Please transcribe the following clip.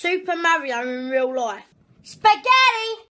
Super Mario in real life. Spaghetti!